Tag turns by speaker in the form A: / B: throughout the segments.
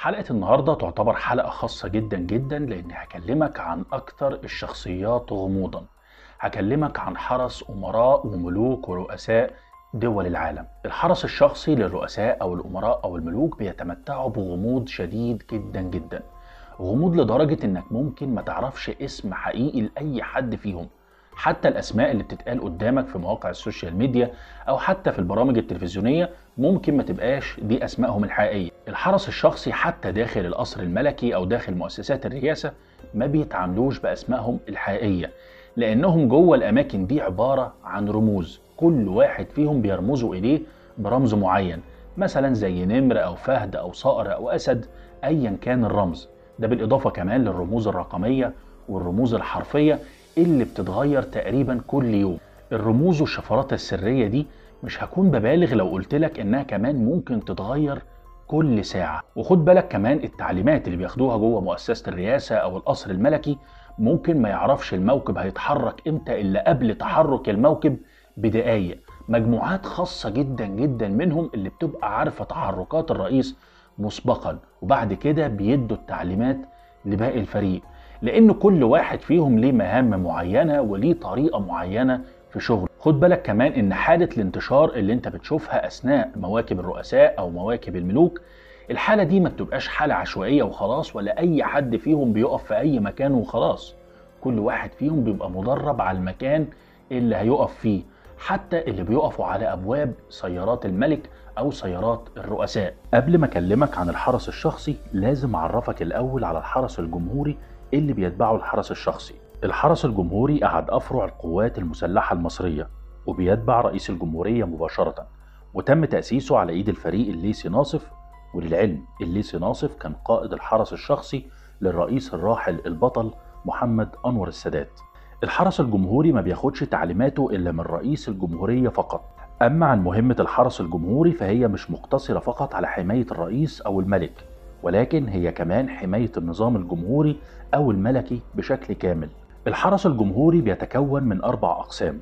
A: حلقة النهاردة تعتبر حلقة خاصة جدا جدا لأني هكلمك عن أكثر الشخصيات غموضا. هكلمك عن حرس أمراء وملوك ورؤساء دول العالم. الحرس الشخصي للرؤساء أو الأمراء أو الملوك بيتمتعوا بغموض شديد جدا جدا. غموض لدرجة إنك ممكن ما تعرفش اسم حقيقي لأي حد فيهم. حتى الأسماء اللي بتتقال قدامك في مواقع السوشيال ميديا أو حتى في البرامج التلفزيونية ممكن ما تبقاش دي أسمائهم الحقيقية. الحرس الشخصي حتى داخل القصر الملكي أو داخل مؤسسات الرئاسة ما بيتعاملوش بأسمائهم الحقيقية لأنهم جوه الأماكن دي عبارة عن رموز كل واحد فيهم بيرمزوا إليه برمز معين مثلا زي نمر أو فهد أو صقر أو أسد ايا كان الرمز. ده بالإضافة كمان للرموز الرقمية والرموز الحرفية اللي بتتغير تقريبا كل يوم. الرموز والشفرات السرية دي مش هكون ببالغ لو قلت لك إنها كمان ممكن تتغير كل ساعة. وخد بالك كمان التعليمات اللي بياخدوها جوه مؤسسة الرئاسة أو القصر الملكي ممكن ما يعرفش الموكب هيتحرك إمتى إلا قبل تحرك الموكب بدقايق. مجموعات خاصة جدا جدا منهم اللي بتبقى عارفة تحركات الرئيس مسبقا وبعد كده بيدوا التعليمات لباقي الفريق. لأن كل واحد فيهم ليه مهام معينة وليه طريقة معينة في شغله. خد بالك كمان إن حالة الانتشار اللي أنت بتشوفها أثناء مواكب الرؤساء أو مواكب الملوك الحالة دي ما بتبقاش حالة عشوائية وخلاص ولا أي حد فيهم بيقف في أي مكان وخلاص. كل واحد فيهم بيبقى مدرب على المكان اللي هيقف فيه حتى اللي بيقفوا على أبواب سيارات الملك أو سيارات الرؤساء. قبل ما أكلمك عن الحرس الشخصي لازم أعرفك الأول على الحرس الجمهوري اللي بيتبعوا الحرس الشخصي. الحرس الجمهوري أحد أفرع القوات المسلحة المصرية وبيتبع رئيس الجمهورية مباشرة وتم تأسيسه على إيد الفريق الليسي ناصف وللعلم الليسي ناصف كان قائد الحرس الشخصي للرئيس الراحل البطل محمد أنور السادات. الحرس الجمهوري ما بياخدش تعليماته إلا من رئيس الجمهورية فقط. أما عن مهمة الحرس الجمهوري فهي مش مقتصرة فقط على حماية الرئيس أو الملك ولكن هي كمان حماية النظام الجمهوري أو الملكي بشكل كامل. الحرس الجمهوري بيتكون من أربع أقسام.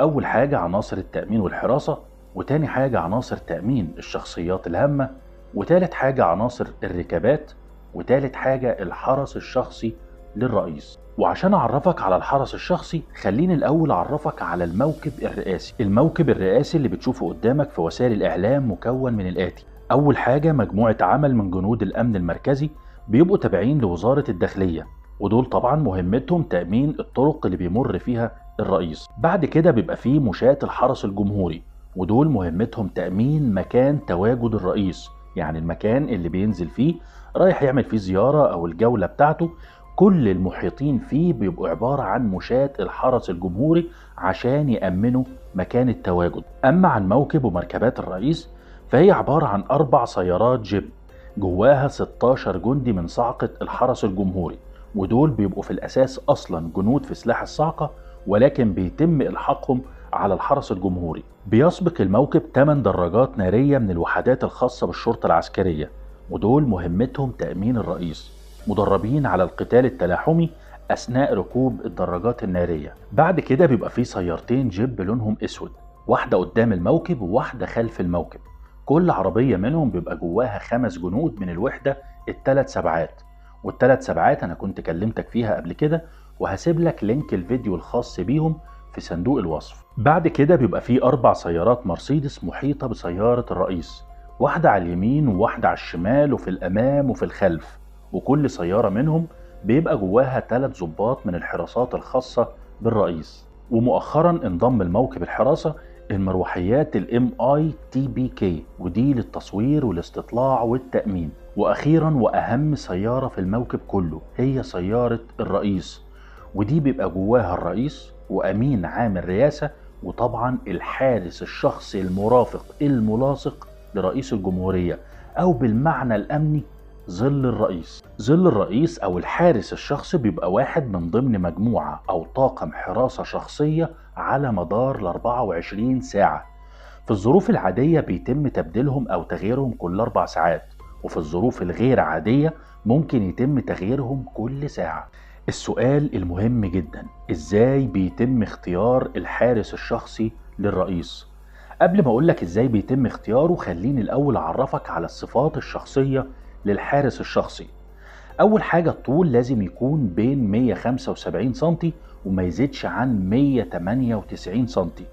A: أول حاجة عناصر التأمين والحراسة وتاني حاجة عناصر تأمين الشخصيات الهامة وتالت حاجة عناصر الركابات وتالت حاجة الحرس الشخصي للرئيس. وعشان أعرفك على الحرس الشخصي خليني الأول أعرفك على الموكب الرئاسي. الموكب الرئاسي اللي بتشوفه قدامك في وسائل الإعلام مكون من الآتي. أول حاجة مجموعة عمل من جنود الأمن المركزي بيبقوا تابعين لوزارة الداخلية. ودول طبعا مهمتهم تأمين الطرق اللي بيمر فيها الرئيس. بعد كده بيبقى فيه مشاة الحرس الجمهوري ودول مهمتهم تأمين مكان تواجد الرئيس. يعني المكان اللي بينزل فيه رايح يعمل فيه زيارة أو الجولة بتاعته. كل المحيطين فيه بيبقوا عبارة عن مشاة الحرس الجمهوري عشان يأمنوا مكان التواجد. أما عن موكب ومركبات الرئيس فهي عبارة عن أربع سيارات جيب جواها 16 جندي من صعقة الحرس الجمهوري. ودول بيبقوا في الأساس أصلا جنود في سلاح الصعقة ولكن بيتم إلحاقهم على الحرس الجمهوري. بيسبق الموكب 8 دراجات نارية من الوحدات الخاصة بالشرطة العسكرية ودول مهمتهم تأمين الرئيس. مدربين على القتال التلاحمي أثناء ركوب الدراجات النارية. بعد كده بيبقى في سيارتين جيب لونهم أسود واحدة قدام الموكب وواحدة خلف الموكب. كل عربية منهم بيبقى جواها خمس جنود من الوحدة التلات سبعات. والتلات سبعات أنا كنت كلمتك فيها قبل كده وهسيب لك لينك الفيديو الخاص بيهم في صندوق الوصف. بعد كده بيبقى فيه أربع سيارات مرسيدس محيطة بسيارة الرئيس واحدة على اليمين وواحدة على الشمال وفي الأمام وفي الخلف وكل سيارة منهم بيبقى جواها ثلاث ضباط من الحراسات الخاصة بالرئيس. ومؤخرا انضم الموكب الحراسة المروحيات الام اي تي بي كي ودي للتصوير والاستطلاع والتأمين. وأخيرا وأهم سيارة في الموكب كله هي سيارة الرئيس ودي بيبقى جواها الرئيس وأمين عام الرئاسة وطبعا الحارس الشخصي المرافق الملاصق لرئيس الجمهورية أو بالمعنى الأمني ظل الرئيس. ظل الرئيس أو الحارس الشخصي بيبقى واحد من ضمن مجموعة أو طاقم حراسة شخصية على مدار ال 24 ساعة. في الظروف العادية بيتم تبديلهم أو تغييرهم كل أربع ساعات. وفي الظروف الغير عادية ممكن يتم تغييرهم كل ساعة. السؤال المهم جدا إزاي بيتم اختيار الحارس الشخصي للرئيس؟ قبل ما أقولك إزاي بيتم اختياره خليني الأول أعرفك على الصفات الشخصية للحارس الشخصي. أول حاجة الطول لازم يكون بين 175 سنتي وما يزيدش عن 198 سنتي.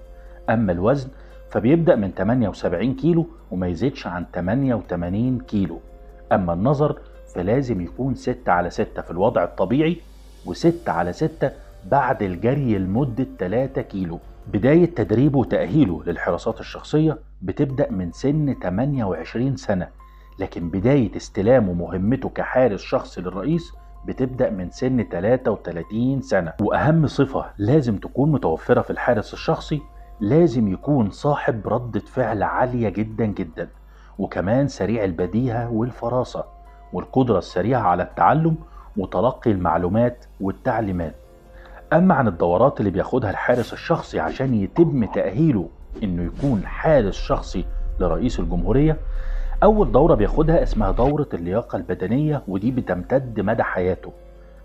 A: أما الوزن فبيبدأ من 78 كيلو وما يزيدش عن 88 كيلو. أما النظر فلازم يكون 6 على 6 في الوضع الطبيعي و6 على 6 بعد الجري لمدة 3 كيلو. بداية تدريبه وتأهيله للحراسات الشخصية بتبدأ من سن 28 سنة لكن بداية استلامه مهمته كحارس شخصي للرئيس بتبدأ من سن 33 سنة. وأهم صفة لازم تكون متوفرة في الحارس الشخصي لازم يكون صاحب ردة فعل عالية جدا جدا وكمان سريع البديهة والفراسة والقدرة السريعة على التعلم وتلقي المعلومات والتعليمات. أما عن الدورات اللي بياخدها الحارس الشخصي عشان يتم تأهيله إنه يكون حارس شخصي لرئيس الجمهورية أول دورة بياخدها اسمها دورة اللياقة البدنية ودي بتمتد مدى حياته.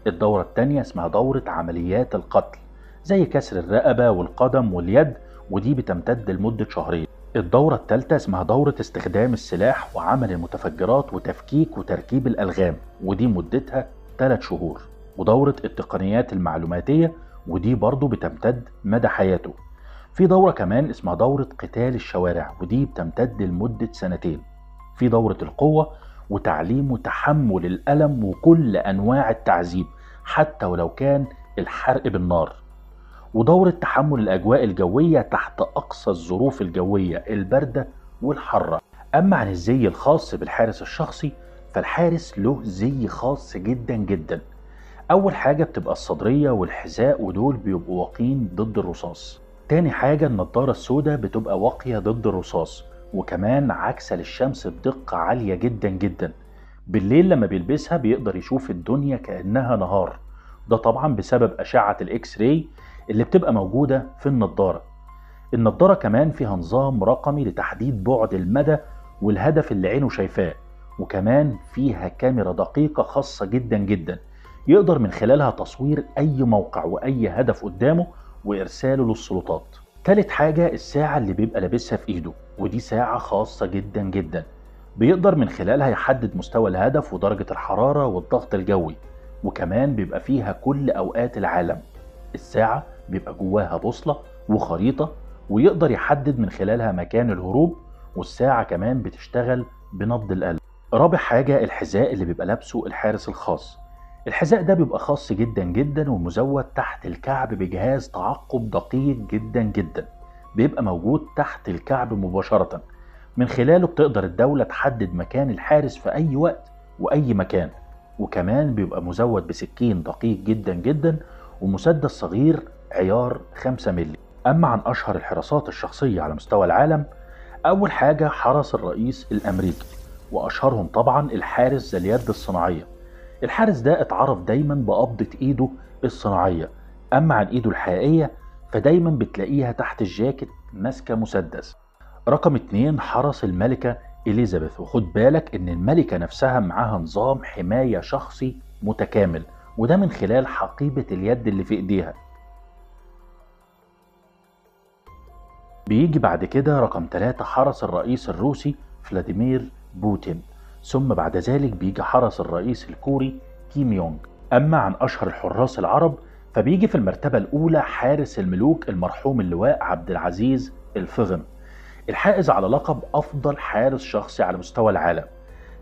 A: الدورة التانية اسمها دورة عمليات القتل زي كسر الرقبة والقدم واليد ودي بتمتد لمدة شهرين. الدورة الثالثة اسمها دورة استخدام السلاح وعمل المتفجرات وتفكيك وتركيب الألغام ودي مدتها 3 شهور. ودورة التقنيات المعلوماتية ودي برضه بتمتد مدى حياته. في دورة كمان اسمها دورة قتال الشوارع ودي بتمتد لمدة سنتين. في دورة القوة وتعليم وتحمل الألم وكل أنواع التعذيب حتى ولو كان الحرق بالنار. ودورة تحمل الأجواء الجوية تحت أقصى الظروف الجوية الباردة والحارة. أما عن الزي الخاص بالحارس الشخصي فالحارس له زي خاص جدا جدا. أول حاجة بتبقى الصدرية والحذاء ودول بيبقوا واقين ضد الرصاص. تاني حاجة النضارة السوداء بتبقى واقية ضد الرصاص. وكمان عكسة للشمس بدقة عالية جدا جدا. بالليل لما بيلبسها بيقدر يشوف الدنيا كأنها نهار. ده طبعا بسبب أشعة الإكس راي اللي بتبقى موجودة في النضارة. النضارة كمان فيها نظام رقمي لتحديد بعد المدى والهدف اللي عينه شايفاه وكمان فيها كاميرا دقيقة خاصة جدا جدا يقدر من خلالها تصوير أي موقع وأي هدف قدامه وإرساله للسلطات. تالت حاجة الساعة اللي بيبقى لابسها في إيده ودي ساعة خاصة جدا جدا بيقدر من خلالها يحدد مستوى الهدف ودرجة الحرارة والضغط الجوي وكمان بيبقى فيها كل أوقات العالم. الساعة بيبقى جواها بوصلة وخريطة ويقدر يحدد من خلالها مكان الهروب والساعة كمان بتشتغل بنبض القلب. رابع حاجة الحذاء اللي بيبقى لابسه الحارس الخاص. الحذاء ده بيبقى خاص جدا جدا ومزود تحت الكعب بجهاز تعقب دقيق جدا جدا. بيبقى موجود تحت الكعب مباشرة. من خلاله بتقدر الدولة تحدد مكان الحارس في أي وقت وأي مكان. وكمان بيبقى مزود بسكين دقيق جدا جدا ومسدس صغير عيار 5 مللي. أما عن أشهر الحراسات الشخصية على مستوى العالم أول حاجة حرس الرئيس الأمريكي وأشهرهم طبعا الحارس ذا اليد الصناعية. الحارس ده اتعرف دايما بقبضة إيده الصناعية. أما عن إيده الحقيقية فدايما بتلاقيها تحت الجاكيت ماسكة مسدس. رقم اتنين حرس الملكة إليزابيث. وخد بالك إن الملكة نفسها معاها نظام حماية شخصي متكامل. وده من خلال حقيبة اليد اللي في إيديها. بيجي بعد كده رقم ثلاثة حرس الرئيس الروسي فلاديمير بوتين. ثم بعد ذلك بيجي حرس الرئيس الكوري كيم يونغ. أما عن أشهر الحراس العرب فبيجي في المرتبة الأولى حارس الملوك المرحوم اللواء عبد العزيز الفغم. الحائز على لقب أفضل حارس شخصي على مستوى العالم.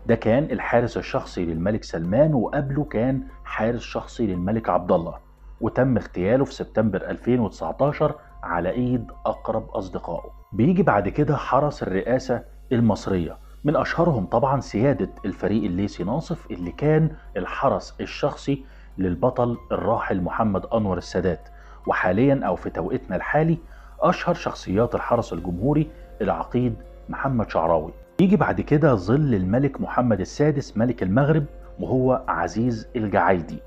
A: ده كان الحارس الشخصي للملك سلمان وقبله كان حارس شخصي للملك عبد الله وتم اغتياله في سبتمبر 2019 على إيد أقرب أصدقائه. بيجي بعد كده حرس الرئاسة المصرية من أشهرهم طبعا سيادة الفريق الليسي ناصف اللي كان الحرس الشخصي للبطل الراحل محمد أنور السادات وحاليا أو في توقيتنا الحالي أشهر شخصيات الحرس الجمهوري العقيد محمد شعراوي. يجي بعد كده ظل الملك محمد السادس ملك المغرب وهو عزيز الجعايدي.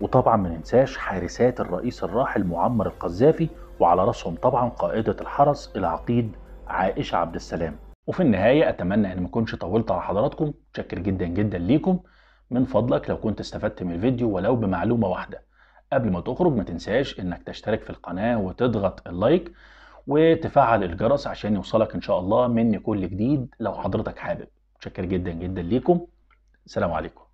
A: وطبعا ما ننساش حارسات الرئيس الراحل معمر القذافي وعلى رأسهم طبعا قائدة الحرس العقيد عائشة عبد السلام. وفي النهاية أتمنى أن ما أكونش طولت على حضراتكم. متشكر جدا جدا ليكم. من فضلك لو كنت استفدت من الفيديو ولو بمعلومة واحدة. قبل ما تخرج ما تنساش إنك تشترك في القناة وتضغط اللايك. وتفعل الجرس عشان يوصلك إن شاء الله مني كل جديد لو حضرتك حابب. متشكر جدا جدا ليكم. السلام عليكم.